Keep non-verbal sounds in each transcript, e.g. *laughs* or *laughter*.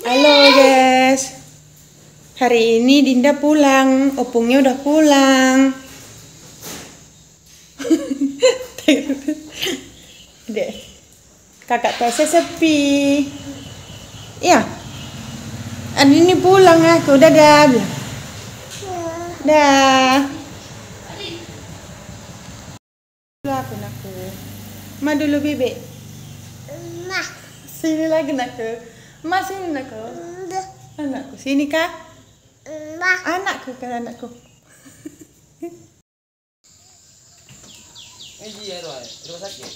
Halo guys. Hari ini Dinda pulang, opungnya udah pulang. *laughs* Dek. Kakak Tasya sepi. Iya. Adi ini pulang aku, dadah. bilang. Dah. Dulu aku aku. Ma dulu bebek. Mah, Sini lagi nakku. Ma sini nakku. Anakku sini kak. Anakku kan anakku. Ini ya Roy, rumah sakit.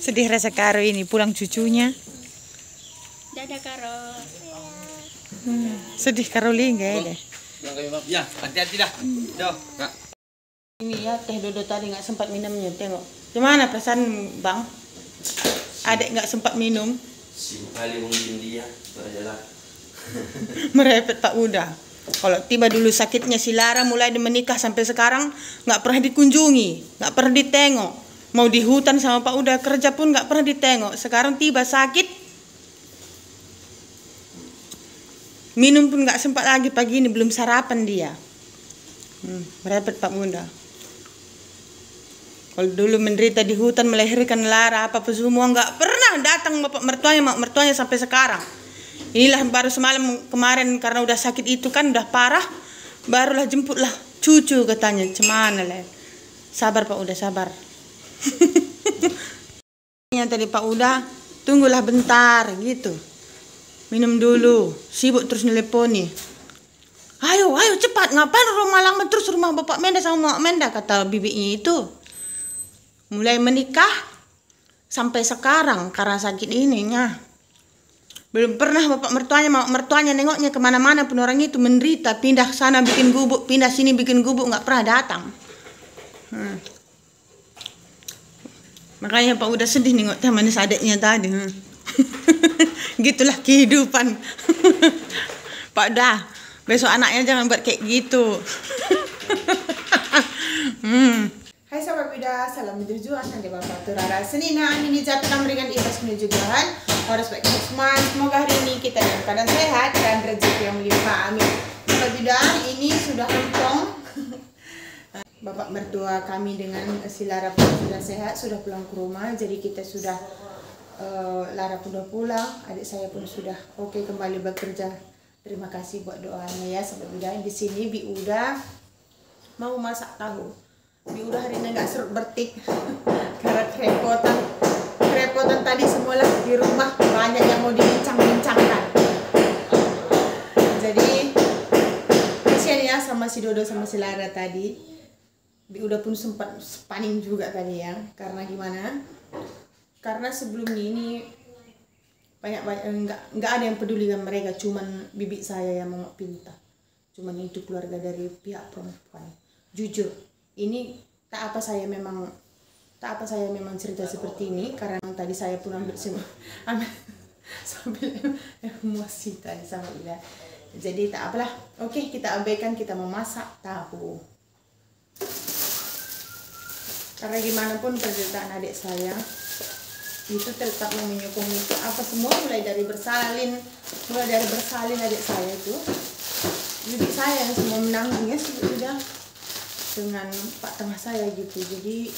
Sedih rasa Karo ini pulang cucunya. dadah Karo. Hmm, sedih Karoli enggak ya. Ya, hati-hati dah. Dah, Kak. Ini ya teh Dodo tadi nggak sempat minumnya tengok. Gimana perasaan bang? Adek nggak sempat minum, Si kali mungkin dia berjalan. *laughs* merepet Pak Uda. Kalau tiba dulu sakitnya si Lara mulai menikah sampai sekarang nggak pernah dikunjungi, nggak pernah ditengok. Mau di hutan sama Pak Uda kerja pun nggak pernah ditengok. Sekarang tiba sakit, minum pun nggak sempat lagi pagi ini belum sarapan dia. Hmm, merepet Pak Bunda. Kalau dulu menderita di hutan melahirkan Lara apa semua nggak pernah datang bapak mertuanya mak mertuanya sampai sekarang. Inilah baru semalam kemarin karena udah sakit itu kan udah parah, barulah jemputlah cucu katanya. Cemana lah. Sabar Pak udah sabar. *laughs* Yang tadi Pak udah tunggulah bentar gitu. Minum dulu, sibuk terus neleponi. Ayo, ayo cepat, ngapain rumah lama terus rumah Bapak Menda sama Mak Menda kata bibinya itu. Mulai menikah sampai sekarang karena sakit ininya. Belum pernah bapak mertuanya, mak mertuanya nengoknya ke mana-mana pun orang itu menderita. Pindah sana bikin gubuk, pindah sini bikin gubuk, nggak pernah datang. Hmm. Makanya Pak udah sedih nengok teh manis adiknya tadi. Hmm. *laughs* Gitulah kehidupan. *laughs* Pak dah, besok anaknya jangan buat kayak gitu. *laughs* hmm. Hai sahabat Bida, salam berjuang. Nanti Bapak Turara Senina ini jatuh memberikan ibas menujukan Harus baik semua Semoga hari ini kita dalam keadaan sehat dan rezeki yang melimpah. Amin. Sahabat Bida, ini sudah empong *laughs* Bapak mertua kami dengan si Lara pun sudah sehat, sudah pulang ke rumah. Jadi kita sudah eh, Lara pun sudah pulang, adik saya pun sudah oke kembali bekerja. Terima kasih buat doanya ya sahabat Bida Di sini Bi Uda mau masak tahu Bi udah hari ini nggak bertik. *laughs* Karena kerepotan. Kerepotan tadi semualah di rumah. Banyak yang mau dibincang-bincangkan. Jadi kasihan ya sama si Dodo sama si Lara tadi. Bi udah pun sempat paning juga tadi ya. Karena gimana? Karena sebelumnya ini banyak banyak nggak nggak ada yang peduli dengan mereka. Cuman bibi saya yang mau pinta. Cuman itu keluarga dari pihak perempuan. Jujur ini tak apa saya memang tak apa saya memang cerita seperti ini karena tadi saya pun ambil semua *laughs* ambil *laughs* sambil emosi tadi sama Ila. Jadi tak apalah oke kita abaikan kita memasak tahu. Karena gimana pun penderitaan adik saya itu tetap menyokong itu. Apa semua mulai dari bersalin mulai dari bersalin adik saya itu. Jadi saya yang semua menanggungnya dengan pak tengah saya gitu. Jadi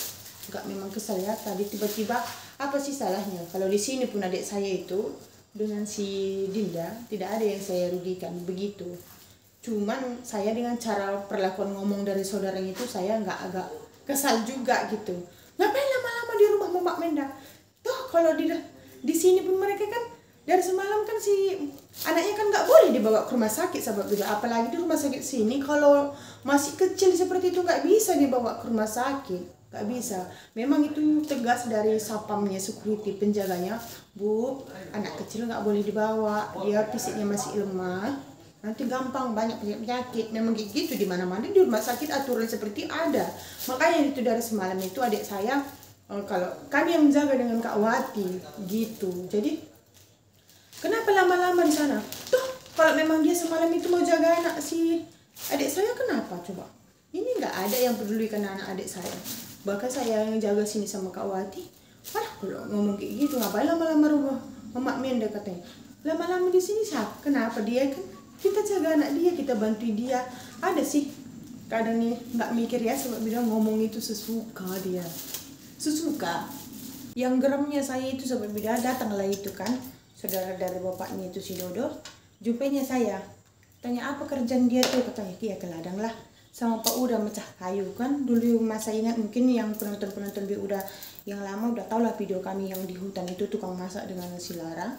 nggak memang kesal ya tadi tiba-tiba apa sih salahnya? Kalau di sini pun adik saya itu dengan si Dinda tidak ada yang saya rugikan. Begitu. Cuman saya dengan cara perlakuan ngomong dari saudaranya itu saya nggak agak kesal juga gitu. Ngapain lama-lama di rumah Mbak Menda? Toh kalau di di sini pun mereka kan dari semalam kan si anaknya kan nggak dibawa ke rumah sakit sahabat juga apalagi di rumah sakit sini kalau masih kecil seperti itu nggak bisa dibawa ke rumah sakit. Nggak bisa. Memang itu tegas dari sapamnya security penjaganya. Bu anak kecil nggak boleh dibawa. Dia fisiknya masih lemah. Nanti gampang banyak penyakit memang gitu di mana mana di rumah sakit aturan seperti ada. Makanya itu dari semalam itu adik saya eh, kalau kami yang menjaga dengan Kak Wati gitu. Jadi kenapa lama-lama di sana? Tuh kalau memang dia semalam itu mau jaga anak si adik saya kenapa? Coba. Ini nggak ada yang pedulikan anak adik saya. Bahkan saya yang jaga sini sama Kak Wati malah kalau ngomong kayak gitu. Ngapain lama-lama rumah Mama Menda katanya? Lama-lama di sini siapa? Kenapa dia kan? Kita jaga anak dia kita bantu dia. Ada sih. Kadang nih nggak mikir ya sebab bilang ngomong itu sesuka dia. Sesuka. Yang geramnya saya itu sebab bilang datanglah itu kan. Saudara dari bapaknya itu si Dodo jumpainya saya. Tanya apa kerjaan dia tuh? Katanya iya ke ladang lah. Sama Pak Uda mecah kayu kan? Dulu masa ingat mungkin yang penonton-penonton bi udah yang lama udah tau lah video kami yang di hutan itu tukang masak dengan si Lara.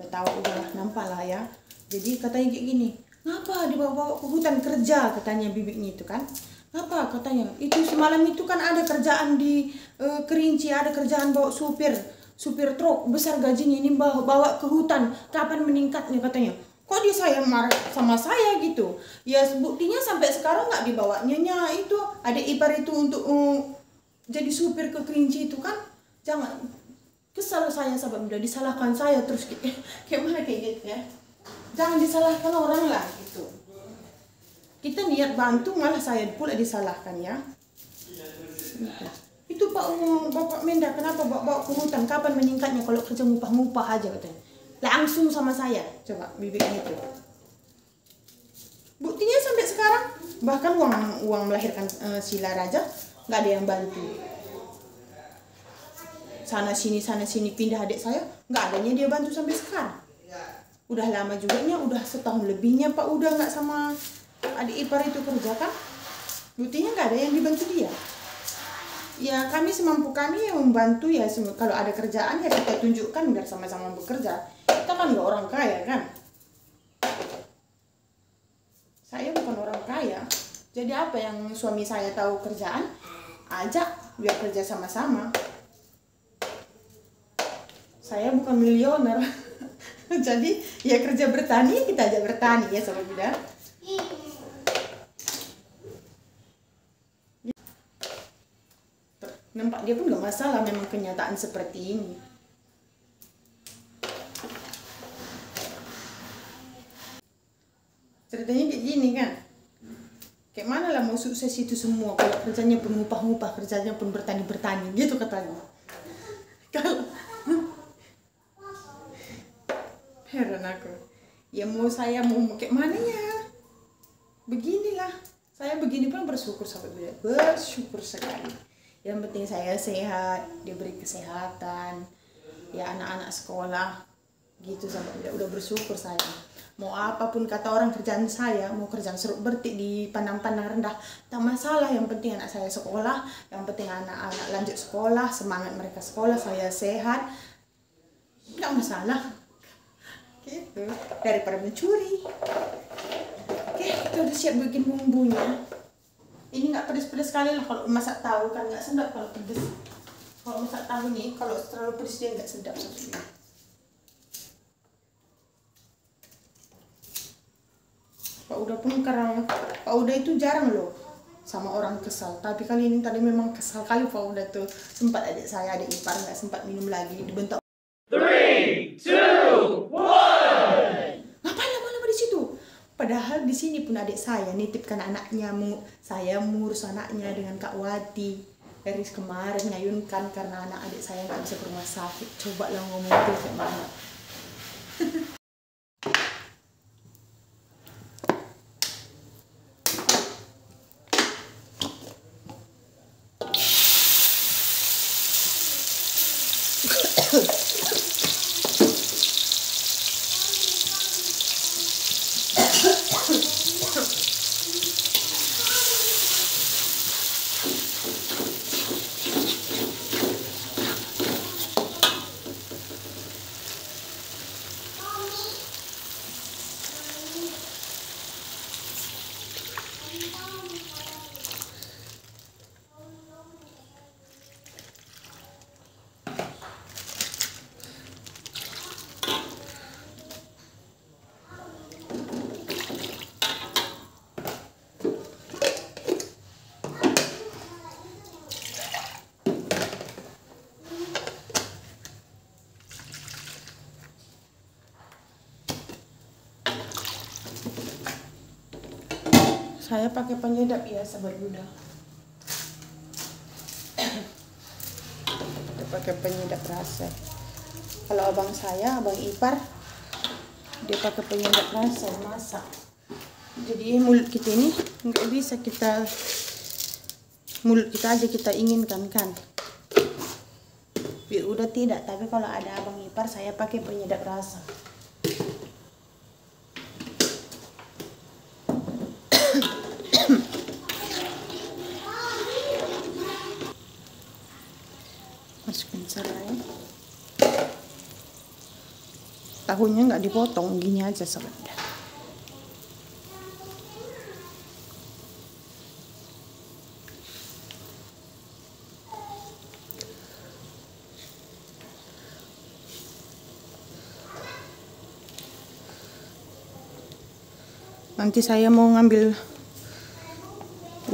Udah tahu udah nampak lah ya. Jadi katanya kayak gini ngapa dibawa-bawa ke hutan kerja? Katanya bibitnya itu kan. Ngapa? Katanya itu semalam itu kan ada kerjaan di eh, Kerinci ada kerjaan bawa supir supir truk besar gajinya ini bawa, bawa ke hutan. Kapan meningkatnya? Katanya kok dia saya marah sama saya gitu? Ya buktinya sampai sekarang nggak dibawanya. Nya itu ada ipar itu untuk uh, jadi supir ke kerinci itu kan jangan kesal saya sebab udah disalahkan saya terus kayak, *laughs* mana kayak gitu ya? Jangan disalahkan orang lah gitu. Kita niat bantu malah saya pula disalahkan ya. Itu Pak um, Bapak Mendak kenapa bawa ke hutan? Kapan meningkatnya? Kalau kerja ngupah-ngupah aja katanya langsung sama saya. Coba bibitnya itu buktinya sampai sekarang bahkan uang uang melahirkan uh, Sila Raja nggak ada yang bantu. Sana sini sana sini pindah adik saya nggak adanya dia bantu sampai sekarang. Udah lama juga nya udah setahun lebihnya pak. Udah nggak sama adik ipar itu kerja kan buktinya nggak ada yang dibantu dia. Ya kami semampu kami yang membantu ya. Kalau ada kerjaan ya kita tunjukkan biar sama-sama bekerja kita kan nggak orang kaya kan? Saya bukan orang kaya. Jadi apa yang suami saya tahu kerjaan ajak biar kerja sama-sama. Saya bukan milioner. *laughs* Jadi ya kerja bertani kita aja bertani ya sama bida nampak dia pun gak masalah memang kenyataan seperti ini ceritanya kayak gini kan. Kayak mana lah mau sukses itu semua kalau kerjanya pun ngupah-ngupah kerjanya pun bertani-bertani gitu katanya. Kalau heran aku. Ya mau saya mau kayak mana ya beginilah. Saya begini pun bersyukur sampai bila bersyukur sekali. Yang penting saya sehat diberi kesehatan. Ya anak-anak sekolah gitu sampai bila udah bersyukur saya mau apa pun kata orang kerjaan saya mau kerjaan seruk bertik di pandang-pandang rendah. Tak masalah yang penting anak saya sekolah yang penting anak-anak lanjut sekolah semangat mereka sekolah saya sehat. Nggak masalah. Gitu. Daripada mencuri. Oke kita udah siap bikin bumbunya. Ini nggak pedes-pedes sekali lah kalau masak tahu kan nggak sedap kalau pedes. Kalau masak tahu nih kalau terlalu pedes dia nggak sedap. seperti Pak Uda pun karena Pak Uda itu jarang loh sama orang kesal. Tapi kali ini tadi memang kesal kali Pak Uda tuh. Sempat adik saya adik ipar nggak sempat minum lagi dibentak Three, two, one. ngapain lama-lama di situ? Padahal di sini pun adik saya nitipkan anaknya mu- saya mengurus anaknya dengan Kak Wati. Dari kemarin ngayunkan karena anak adik saya nggak bisa ke rumah sakit. Coba lah ngomong tuh kayak mana Saya pakai penyedap ya sahabat Buddha. Kita pakai penyedap rasa. Kalau abang saya, abang ipar, dia pakai penyedap rasa masak. Jadi mulut kita ini nggak bisa kita mulut kita aja kita inginkan kan. Biar udah tidak, tapi kalau ada abang ipar saya pakai penyedap rasa. Tahunya nggak dipotong gini aja sobat nanti saya mau ngambil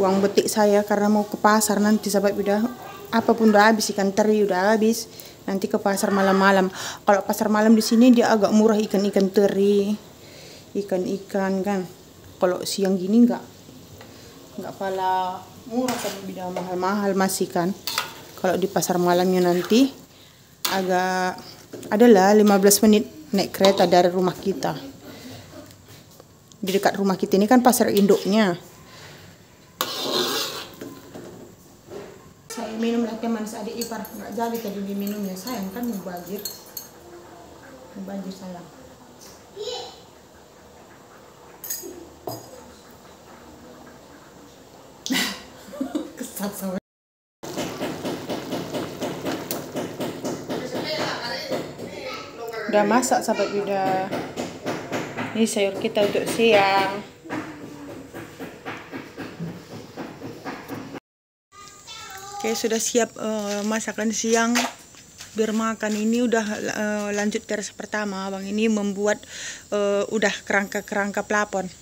uang betik saya karena mau ke pasar nanti sahabat. Udah apa pun udah habis ikan teri udah habis nanti ke pasar malam-malam. Kalau pasar malam di sini dia agak murah ikan-ikan teri ikan-ikan kan? Kalau siang gini nggak nggak pala murah kan beda mahal-mahal masih kan? Kalau di pasar malamnya nanti agak adalah 15 menit naik kereta dari rumah kita. Di dekat rumah kita ini kan pasar induknya minum teh manis adik ipar. Nggak jadi tadi diminumnya. Sayang kan mubazir. Mubazir sayang. *laughs* Kesat sama udah masak sahabat udah ini sayur kita untuk siang Oke, sudah siap eh, masakan siang. Biar makan ini udah eh, lanjut ke rasa pertama. Bang ini membuat eh, udah kerangka-kerangka pelapon.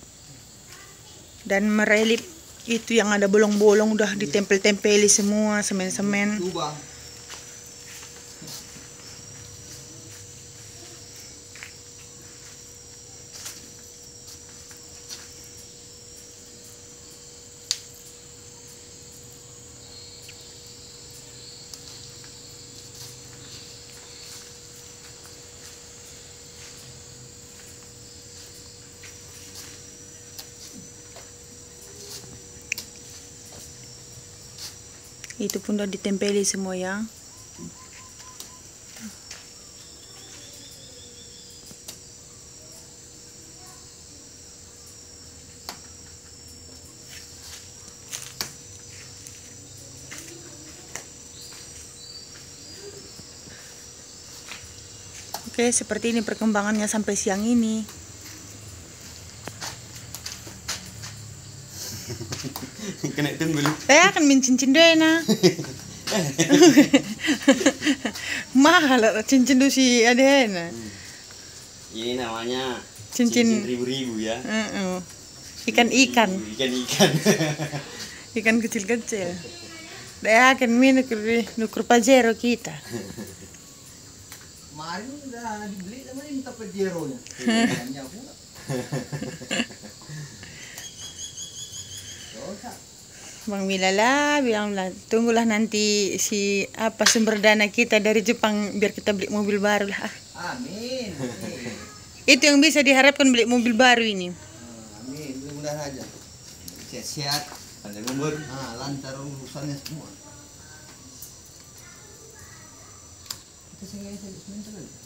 Dan merelip itu yang ada bolong-bolong udah ditempel-tempeli semua semen-semen. Itu pun udah ditempeli semua ya. Oke, seperti ini perkembangannya sampai siang ini. *laughs* Kena tunggul. Eh, akan min cincin deh na. *laughs* Mahal lah cincin tuh si Adena. Ini namanya Cincin. ribu-ribu ya. Heeh. Ikan-ikan, Ikan-ikan. *laughs* ikan kecil-kecil. Deh akan min nukur nukur pajero kita. Kemarin udah dibeli sama dia minta pajero-nya. Tanya pula. Dosa. Bang Milala bilanglah tunggulah nanti si apa sumber dana kita dari Jepang biar kita beli mobil baru lah. Amin. Amin. Itu yang bisa diharapkan beli mobil baru ini. Ah, Amin. Mudah-mudahan aja. Sehat-sehat. Panjang umur. Ah, lancar urusannya semua. Kita sengaja sebentar lagi.